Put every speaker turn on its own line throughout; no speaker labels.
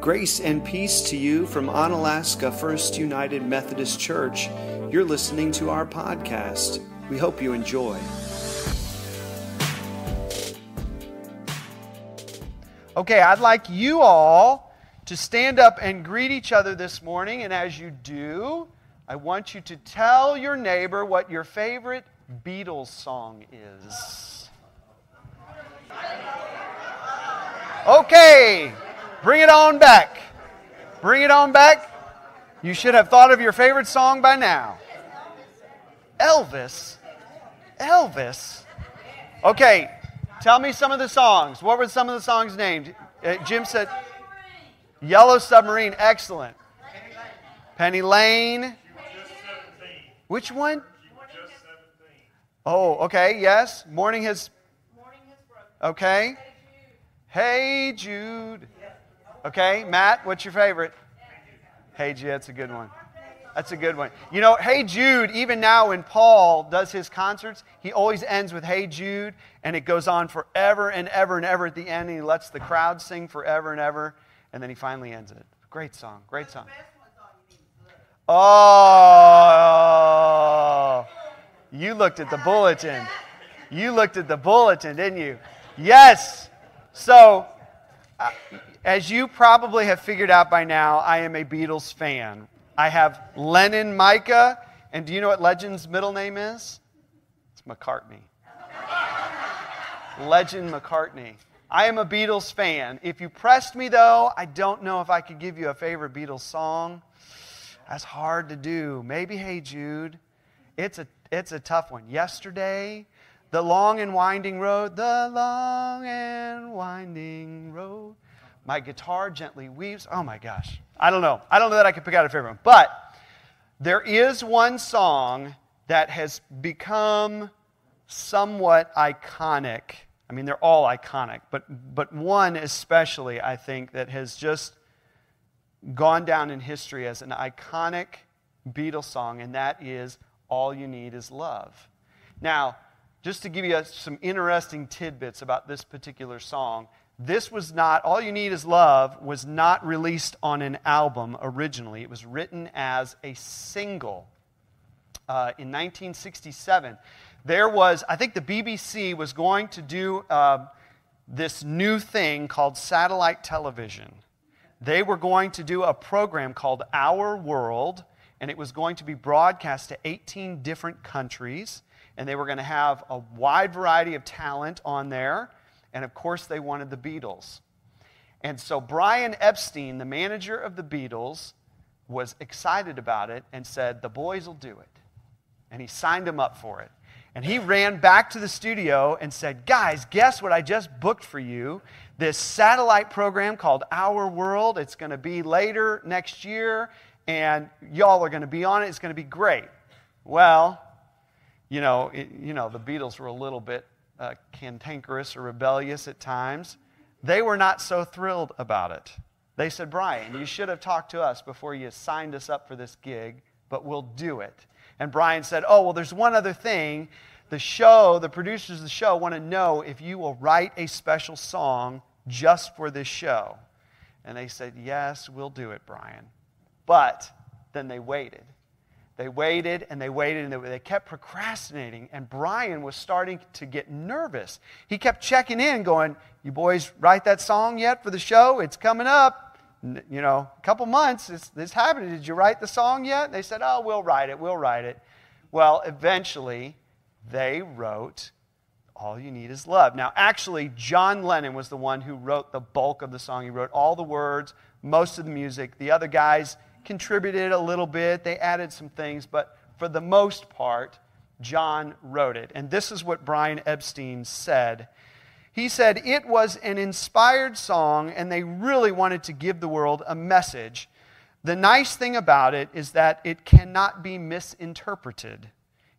Grace and peace to you from Onalaska First United Methodist Church. You're listening to our podcast. We hope you enjoy.
Okay, I'd like you all to stand up and greet each other this morning. And as you do, I want you to tell your neighbor what your favorite Beatles song is. Okay, bring it on back. Bring it on back. You should have thought of your favorite song by now. Elvis. Elvis. Okay, tell me some of the songs. What were some of the songs named? Uh, Jim said Yellow Submarine. Excellent. Penny Lane. Which one? Oh, okay, yes. Morning has. Morning has broken. Okay. Hey Jude. Okay, Matt, what's your favorite? Hey Jude, that's a good one. That's a good one. You know, Hey Jude, even now when Paul does his concerts, he always ends with Hey Jude, and it goes on forever and ever and ever at the end, and he lets the crowd sing forever and ever, and then he finally ends it. Great song, great song. Oh, you looked at the bulletin. You looked at the bulletin, didn't you? Yes. So, uh, as you probably have figured out by now, I am a Beatles fan. I have Lennon Micah, and do you know what Legend's middle name is? It's McCartney. Legend McCartney. I am a Beatles fan. If you pressed me, though, I don't know if I could give you a favorite Beatles song. That's hard to do. Maybe Hey Jude. It's a, it's a tough one. Yesterday, The Long and Winding Road, The Long and Winding Road. My guitar gently weeps. Oh my gosh. I don't know. I don't know that I could pick out a favorite one. But there is one song that has become somewhat iconic. I mean, they're all iconic, but, but one especially, I think, that has just gone down in history as an iconic Beatles song, and that is All You Need Is Love. Now, just to give you some interesting tidbits about this particular song, this was not, All You Need Is Love was not released on an album originally. It was written as a single uh, in 1967. There was, I think the BBC was going to do uh, this new thing called satellite television. They were going to do a program called Our World, and it was going to be broadcast to 18 different countries. And they were going to have a wide variety of talent on there. And of course, they wanted the Beatles. And so Brian Epstein, the manager of the Beatles, was excited about it and said, The boys will do it. And he signed them up for it. And he ran back to the studio and said, Guys, guess what I just booked for you? This satellite program called Our World. It's going to be later next year, and y'all are going to be on it. It's going to be great. Well, you know, it, you know, the Beatles were a little bit uh, cantankerous or rebellious at times. They were not so thrilled about it. They said, Brian, you should have talked to us before you signed us up for this gig, but we'll do it. And Brian said, Oh, well, there's one other thing. The show, the producers of the show want to know if you will write a special song just for this show. And they said, Yes, we'll do it, Brian. But then they waited. They waited and they waited and they, kept procrastinating. And Brian was starting to get nervous. He kept checking in, going, You boys write that song yet for the show? It's coming up. You know, a couple months, this happened. Did you write the song yet? They said, Oh, we'll write it. We'll write it. Well, eventually, they wrote All You Need Is Love. Now, actually, John Lennon was the one who wrote the bulk of the song. He wrote all the words, most of the music. The other guys, contributed a little bit, they added some things, but for the most part, John wrote it. And this is what Brian Epstein said. He said, It was an inspired song, and they really wanted to give the world a message. The nice thing about it is that it cannot be misinterpreted.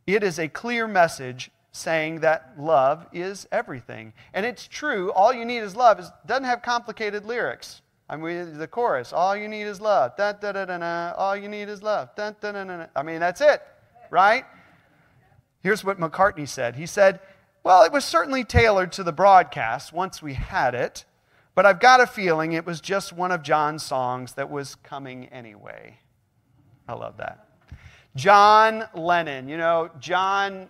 It is a clear message saying that love is everything. And it's true, all you need is love. It doesn't have complicated lyrics. I mean, the chorus, all you need is love. Da, da, da, da, da, all you need is love. Da, da, da, da, da. I mean, that's it, right? Here's what McCartney said. He said, Well, it was certainly tailored to the broadcast once we had it, But I've got a feeling it was just one of John's songs that was coming anyway. I love that. John Lennon. You know, John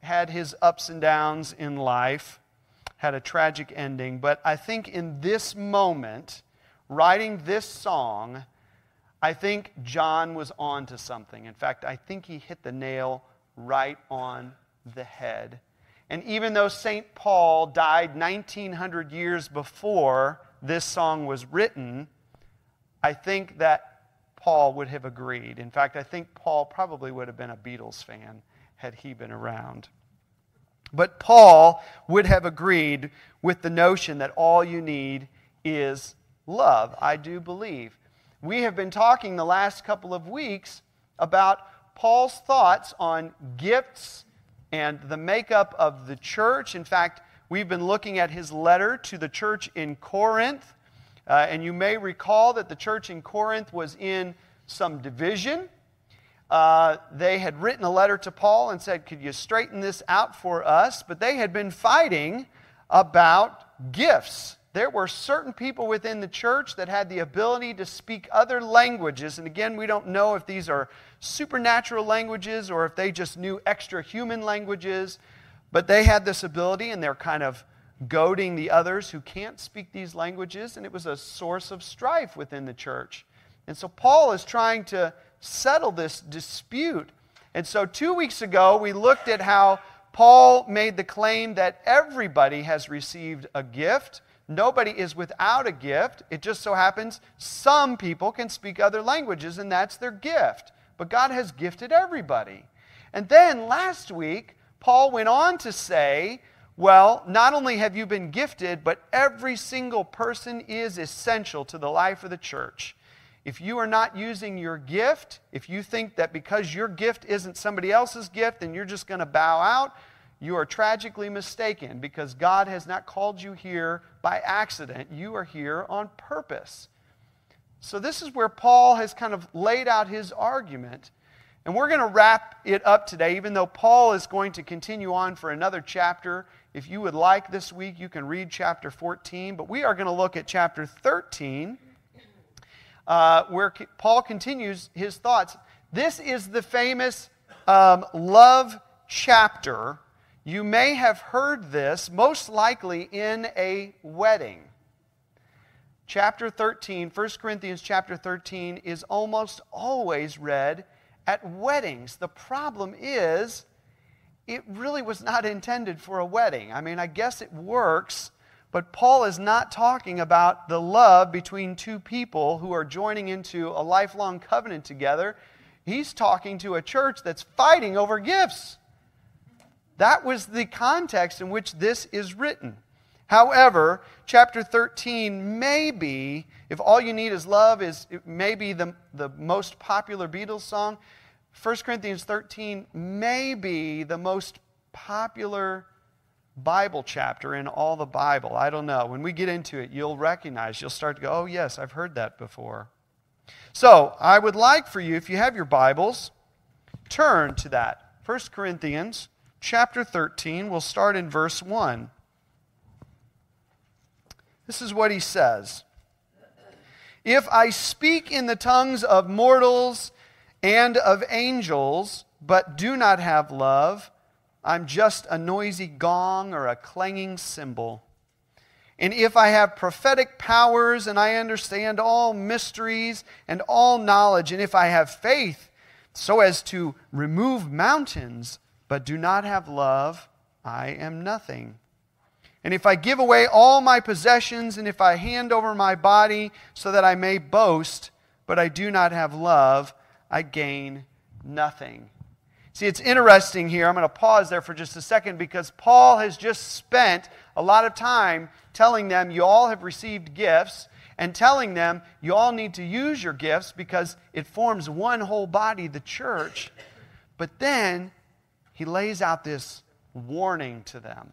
had his ups and downs in life, had a tragic ending, but I think in this moment, writing this song, I think John was on to something. In fact, I think he hit the nail right on the head. And even though St. Paul died 1900 years before this song was written, I think that Paul would have agreed. In fact, I think Paul probably would have been a Beatles fan had he been around. But Paul would have agreed with the notion that all you need is love. I do believe. We have been talking the last couple of weeks about Paul's thoughts on gifts and the makeup of the church. In fact, we've been looking at his letter to the church in Corinth. Uh, and you may recall that the church in Corinth was in some division. Uh, they had written a letter to Paul and said, Could you straighten this out for us? But they had been fighting about gifts. There were certain people within the church that had the ability to speak other languages. And again, we don't know if these are supernatural languages or if they just knew extra human languages. But they had this ability and they're kind of goading the others who can't speak these languages. And it was a source of strife within the church. And so Paul is trying to settle this dispute. And so two weeks ago, we looked at how Paul made the claim that everybody has received a gift. Nobody is without a gift. It just so happens some people can speak other languages, and that's their gift. But God has gifted everybody. And then last week, Paul went on to say, well, not only have you been gifted, but every single person is essential to the life of the church. If you are not using your gift, if you think that because your gift isn't somebody else's gift, then you're just going to bow out, you are tragically mistaken because God has not called you here by accident. You are here on purpose. So, this is where Paul has kind of laid out his argument. And we're going to wrap it up today, even though Paul is going to continue on for another chapter. If you would like this week, you can read chapter 14. But we are going to look at chapter 13 uh, where Paul continues his thoughts. This is the famous um, love chapter. You may have heard this, most likely in a wedding. Chapter 13, 1 Corinthians chapter 13, is almost always read at weddings. The problem is, it really was not intended for a wedding. I mean, I guess it works but Paul is not talking about the love between two people who are joining into a lifelong covenant together. He's talking to a church that's fighting over gifts. That was the context in which this is written. However, chapter 13 may be, if all you need is love, is maybe the, the most popular Beatles song. 1 Corinthians 13 may be the most popular Bible chapter in all the Bible. I don't know. When we get into it, you'll recognize, you'll start to go, oh, yes, I've heard that before. So, I would like for you, if you have your Bibles, turn to that. 1 Corinthians chapter 13. We'll start in verse 1. This is what he says If I speak in the tongues of mortals and of angels, but do not have love, I'm just a noisy gong or a clanging cymbal. And if I have prophetic powers and I understand all mysteries and all knowledge, and if I have faith so as to remove mountains, but do not have love, I am nothing. And if I give away all my possessions, and if I hand over my body so that I may boast, but I do not have love, I gain nothing. See, it's interesting here. I'm going to pause there for just a second because Paul has just spent a lot of time telling them you all have received gifts and telling them you all need to use your gifts because it forms one whole body, the church. But then he lays out this warning to them.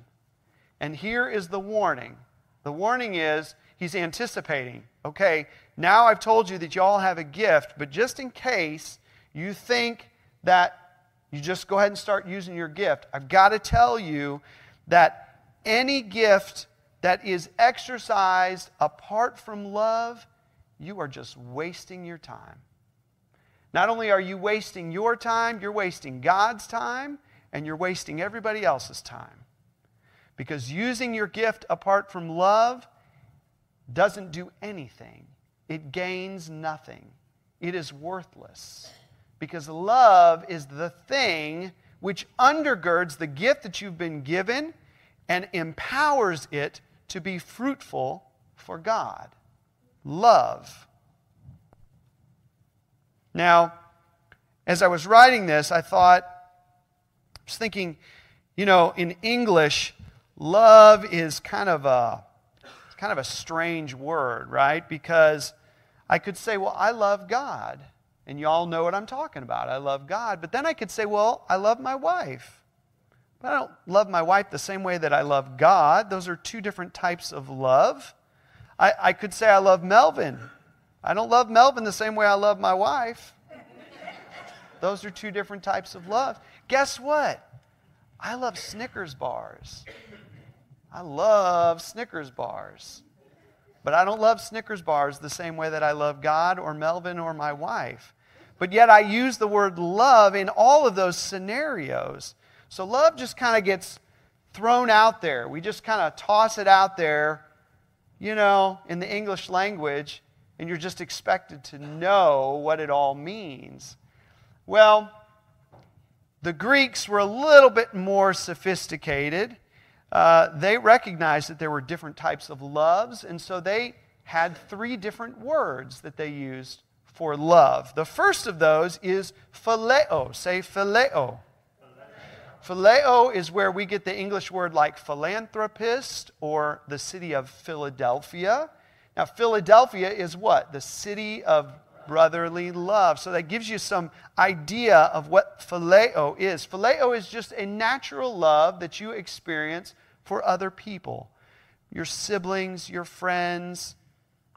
And here is the warning the warning is he's anticipating, okay, now I've told you that you all have a gift, but just in case you think that you just go ahead and start using your gift. I've got to tell you that any gift that is exercised apart from love, you are just wasting your time. Not only are you wasting your time, you're wasting God's time, and you're wasting everybody else's time. Because using your gift apart from love doesn't do anything, it gains nothing. It is worthless. Because love is the thing which undergirds the gift that you've been given and empowers it to be fruitful for God. Love. Now, as I was writing this, I thought, was thinking, you know, in English, love is kind of a kind of a strange word, right? Because I could say, well, I love God. And you all know what I'm talking about. I love God. But then I could say, well, I love my wife. But I don't love my wife the same way that I love God. Those are two different types of love. I, I could say I love Melvin. I don't love Melvin the same way I love my wife. Those are two different types of love. Guess what? I love Snickers bars. I love Snickers bars. But I don't love Snickers bars the same way that I love God or Melvin or my wife. But yet I use the word love in all of those scenarios. So love just kind of gets thrown out there. We just kind of toss it out there, you know, in the English language, and you're just expected to know what it all means. Well, the Greeks were a little bit more sophisticated. Uh, they recognized that there were different types of loves, and so they had three different words that they used for love. The first of those is phileo. Say phileo. Phileo is where we get the English word like philanthropist or the city of Philadelphia. Now, Philadelphia is what? The city of brotherly love. So that gives you some idea of what phileo is. Phileo is just a natural love that you experience for other people your siblings, your friends,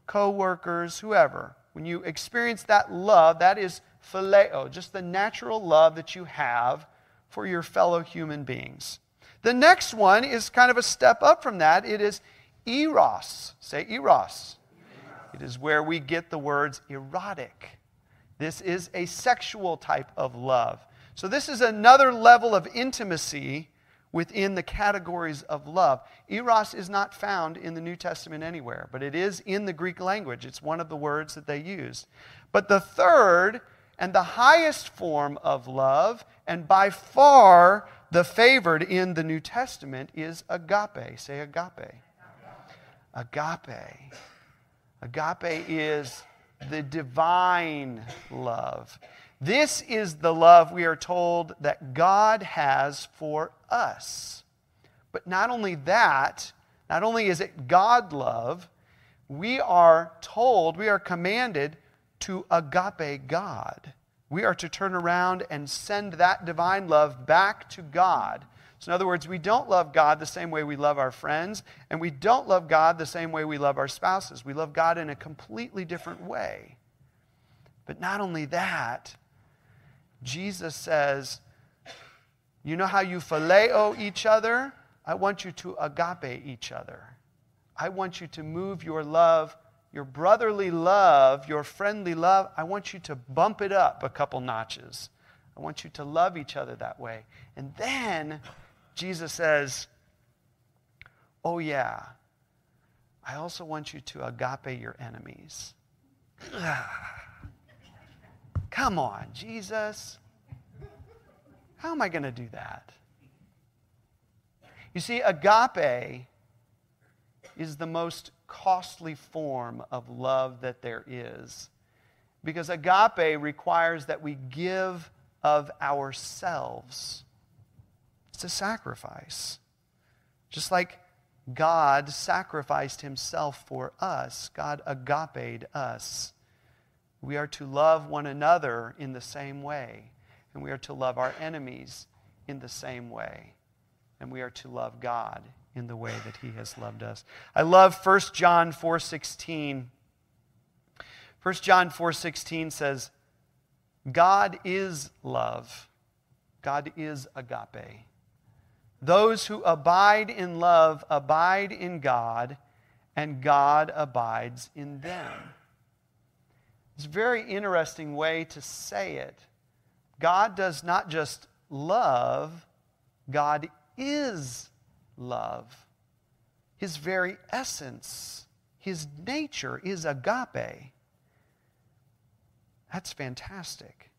co workers, whoever. When you experience that love, that is phileo, just the natural love that you have for your fellow human beings. The next one is kind of a step up from that. It is eros. Say eros. It is where we get the words erotic. This is a sexual type of love. So, this is another level of intimacy within the categories of love. Eros is not found in the New Testament anywhere, but it is in the Greek language. It's one of the words that they used. But the third and the highest form of love, and by far the favored in the New Testament, is agape. Say agape. Agape. Agape is the divine love. This is the love we are told that God has for us. But not only that, not only is it God love, we are told, we are commanded to agape God. We are to turn around and send that divine love back to God. So, in other words, we don't love God the same way we love our friends, and we don't love God the same way we love our spouses. We love God in a completely different way. But not only that, Jesus says, You know how you phileo each other? I want you to agape each other. I want you to move your love your brotherly love, your friendly love, I want you to bump it up a couple notches. I want you to love each other that way. And then Jesus says, Oh, yeah, I also want you to agape your enemies. Come on, Jesus. How am I going to do that? You see, agape is the most costly form of love that there is. Because agape requires that we give of ourselves. It's a sacrifice. Just like God sacrificed himself for us, God agape us. We are to love one another in the same way, and we are to love our enemies in the same way, and we are to love God in the way that he has loved us. I love 1 John 4:16. 1 John 4:16 says, "God is love. God is agape." Those who abide in love abide in God, and God abides in them. It's a very interesting way to say it. God does not just love, God is love. His very essence, his nature is agape. That's fantastic.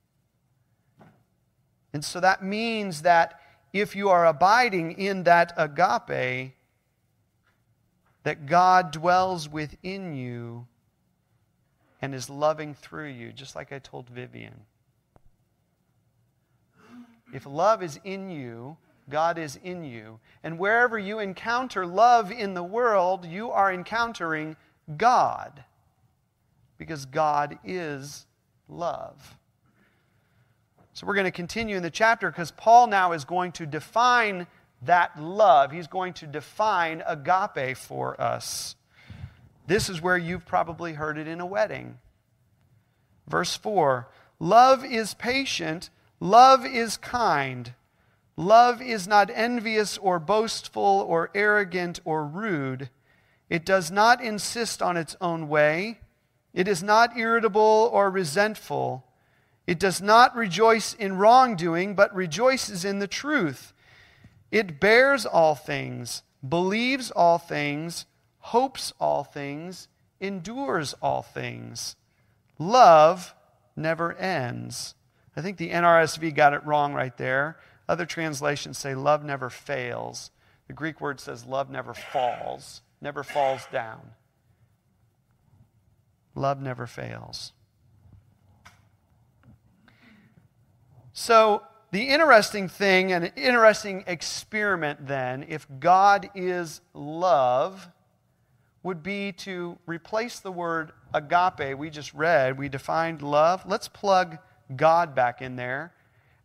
And so that means that if you are abiding in that agape, that God dwells within you and is loving through you, just like I told Vivian. If love is in you, God is in you. And wherever you encounter love in the world, you are encountering God. Because God is love. So we're going to continue in the chapter because Paul now is going to define that love. He's going to define agape for us. This is where you've probably heard it in a wedding. Verse 4 Love is patient, love is kind. Love is not envious or boastful or arrogant or rude. It does not insist on its own way. It is not irritable or resentful. It does not rejoice in wrongdoing, but rejoices in the truth. It bears all things, believes all things, hopes all things, endures all things. Love never ends. I think the NRSV got it wrong right there. Other translations say love never fails. The Greek word says love never falls, never falls down. Love never fails. So, the interesting thing, an interesting experiment then, if God is love, would be to replace the word agape we just read. We defined love. Let's plug God back in there.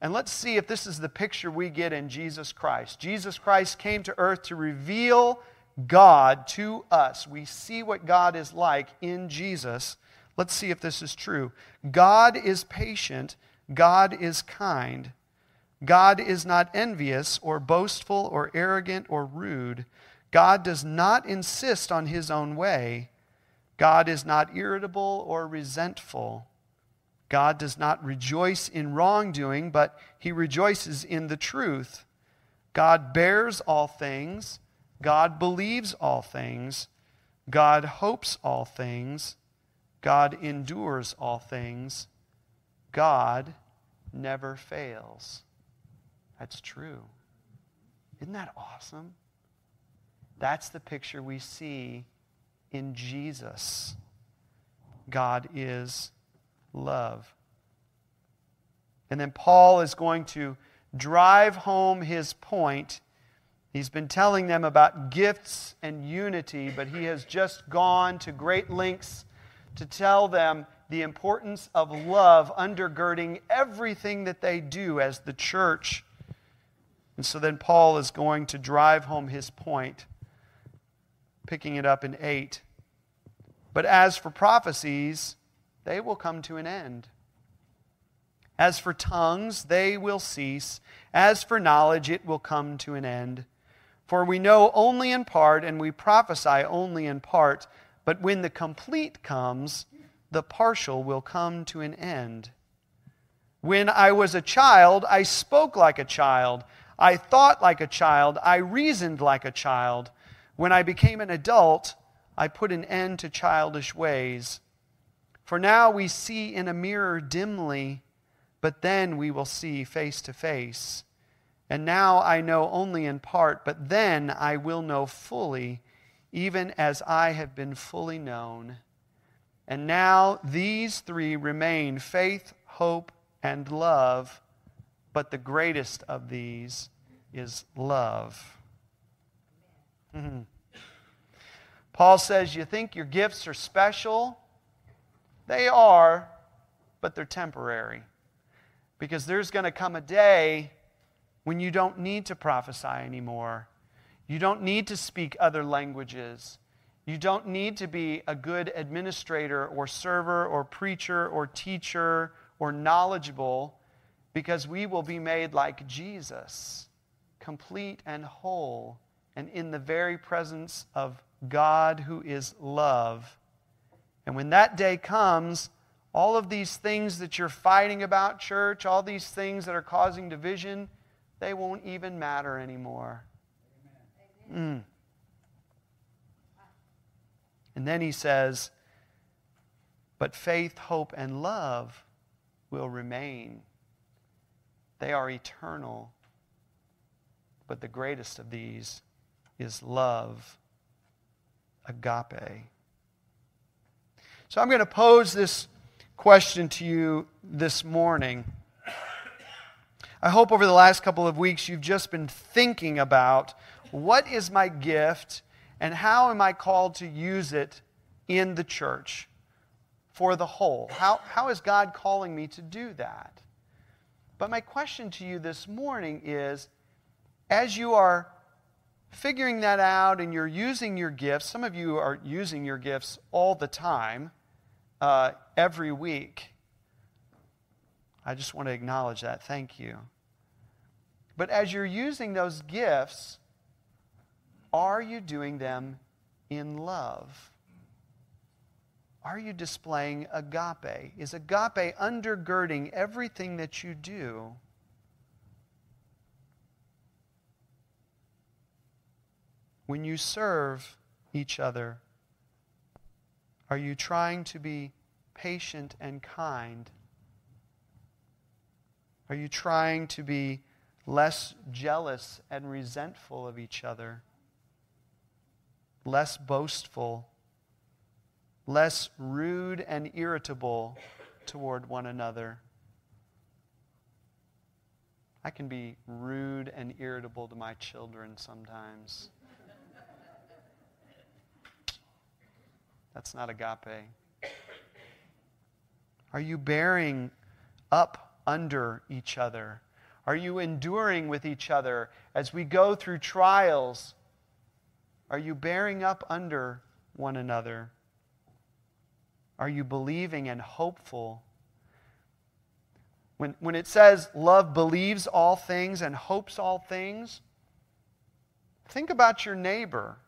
And let's see if this is the picture we get in Jesus Christ. Jesus Christ came to earth to reveal God to us. We see what God is like in Jesus. Let's see if this is true. God is patient God is kind. God is not envious or boastful or arrogant or rude. God does not insist on his own way. God is not irritable or resentful. God does not rejoice in wrongdoing, but he rejoices in the truth. God bears all things. God believes all things. God hopes all things. God endures all things. God never fails. That's true. Isn't that awesome? That's the picture we see in Jesus. God is love. And then Paul is going to drive home his point. He's been telling them about gifts and unity, but he has just gone to great lengths to tell them the importance of love undergirding everything that they do as the church. And so then Paul is going to drive home his point, picking it up in 8. But as for prophecies, they will come to an end. As for tongues, they will cease. As for knowledge, it will come to an end. For we know only in part, and we prophesy only in part. But when the complete comes, the partial will come to an end. When I was a child, I spoke like a child. I thought like a child. I reasoned like a child. When I became an adult, I put an end to childish ways. For now we see in a mirror dimly, but then we will see face to face. And now I know only in part, but then I will know fully, even as I have been fully known. And now these three remain faith, hope, and love, but the greatest of these is love. Mm-hmm. Paul says, You think your gifts are special? They are, but they're temporary. Because there's going to come a day when you don't need to prophesy anymore. You don't need to speak other languages. You don't need to be a good administrator or server or preacher or teacher or knowledgeable because we will be made like Jesus complete and whole, and in the very presence of God who is love. And when that day comes, all of these things that you're fighting about, church, all these things that are causing division, they won't even matter anymore. Mm. And then he says, But faith, hope, and love will remain. They are eternal. But the greatest of these is love, agape. So I'm going to pose this question to you this morning. I hope over the last couple of weeks you've just been thinking about what is my gift and how am I called to use it in the church for the whole? How, how is God calling me to do that? But my question to you this morning is as you are figuring that out and you're using your gifts, some of you are using your gifts all the time, uh, every week. I just want to acknowledge that. Thank you. But as you're using those gifts, are you doing them in love? Are you displaying agape? Is agape undergirding everything that you do? When you serve each other, are you trying to be patient and kind? Are you trying to be less jealous and resentful of each other? Less boastful, less rude and irritable toward one another. I can be rude and irritable to my children sometimes. That's not agape. Are you bearing up under each other? Are you enduring with each other as we go through trials are you bearing up under one another? Are you believing and hopeful? When, when it says love believes all things and hopes all things, think about your neighbor.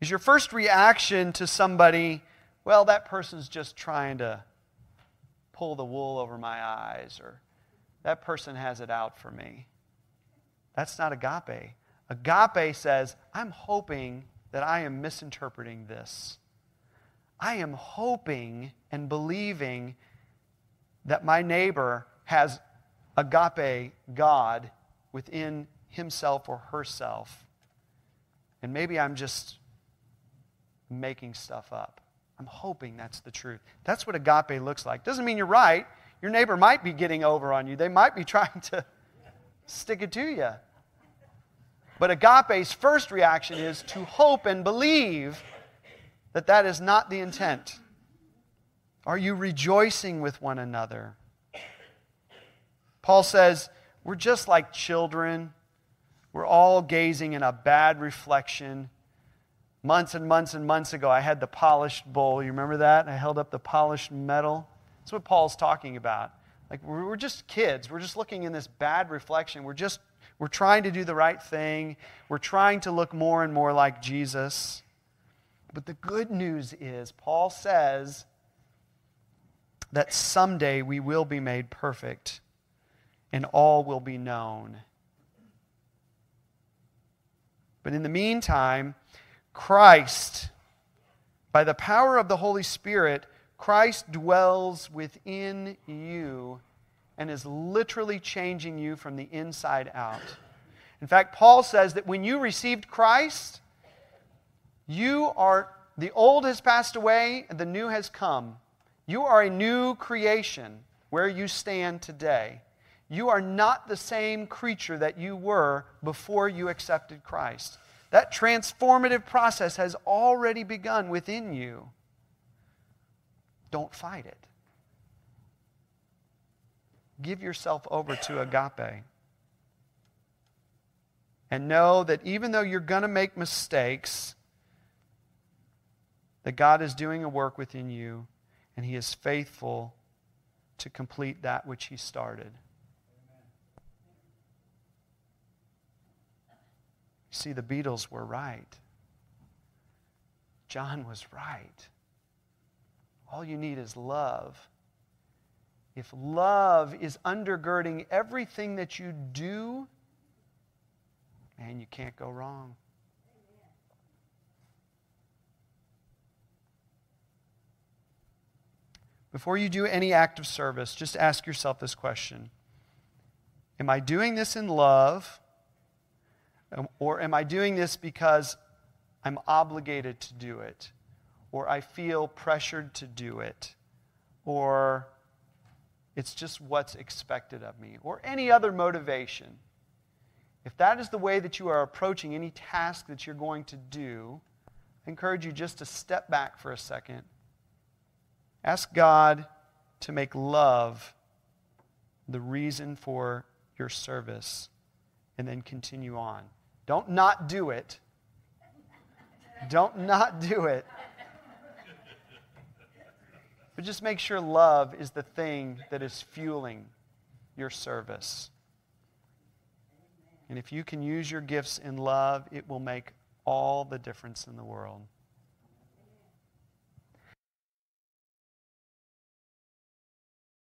Is your first reaction to somebody, well, that person's just trying to pull the wool over my eyes, or that person has it out for me? That's not agape. Agape says, I'm hoping that I am misinterpreting this. I am hoping and believing that my neighbor has agape God within himself or herself. And maybe I'm just making stuff up. I'm hoping that's the truth. That's what agape looks like. Doesn't mean you're right. Your neighbor might be getting over on you, they might be trying to stick it to you. But agape's first reaction is to hope and believe that that is not the intent. Are you rejoicing with one another? Paul says, We're just like children. We're all gazing in a bad reflection. Months and months and months ago, I had the polished bowl. You remember that? I held up the polished metal. That's what Paul's talking about. Like, we're just kids. We're just looking in this bad reflection. We're just we're trying to do the right thing. We're trying to look more and more like Jesus. But the good news is, Paul says that someday we will be made perfect and all will be known. But in the meantime, Christ, by the power of the Holy Spirit, Christ dwells within you and is literally changing you from the inside out. In fact, Paul says that when you received Christ, you are, the old has passed away and the new has come. You are a new creation where you stand today. You are not the same creature that you were before you accepted Christ. That transformative process has already begun within you. Don't fight it. Give yourself over to agape. And know that even though you're going to make mistakes, that God is doing a work within you and He is faithful to complete that which He started. see, the Beatles were right. John was right. All you need is love. If love is undergirding everything that you do, man, you can't go wrong. Before you do any act of service, just ask yourself this question Am I doing this in love? Um, or am I doing this because I'm obligated to do it? Or I feel pressured to do it? Or it's just what's expected of me? Or any other motivation? If that is the way that you are approaching any task that you're going to do, I encourage you just to step back for a second Ask God to make love the reason for your service and then continue on. Don't not do it. Don't not do it. But just make sure love is the thing that is fueling your service. And if you can use your gifts in love, it will make all the difference in the world.